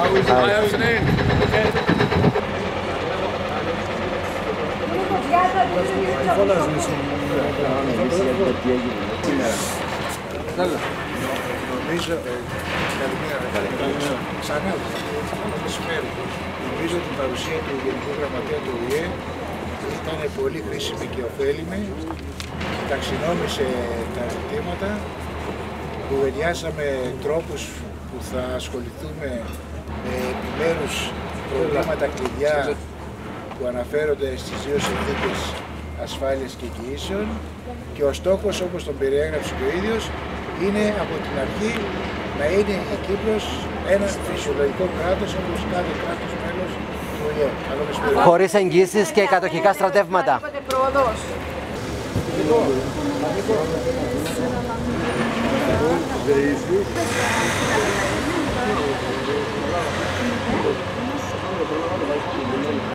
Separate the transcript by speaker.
Speaker 1: Hi, what's your name?
Speaker 2: Νομίζω, ε, καλημέρα, καλημέρα. Ξανά, μεσημέρι. Νομίζω ότι η παρουσία του Γενικού Γραμματέα του ΟΗΕ ήταν πολύ χρήσιμη και ωφέλιμη. Ταξινόμησε τα ζητήματα, κουβεντιάσαμε τρόπους που θα ασχοληθούμε με επιμέρους προβλήματα κλειδιά που αναφέρονται στις δύο συνθήκες ασφάλειας και εγγυήσεων και ο στόχος όπως τον περιέγραψε και ο ίδιος είναι από την αρχή να είναι η Κύπρος ένα φυσιολογικό κράτος όπως κάθε κράτος μέλος του ΟΗΕ. Καλό μεσημέρι.
Speaker 3: Χωρίς εγγύσεις και κατοχικά στρατεύματα.
Speaker 4: Είπατε πρόοδος.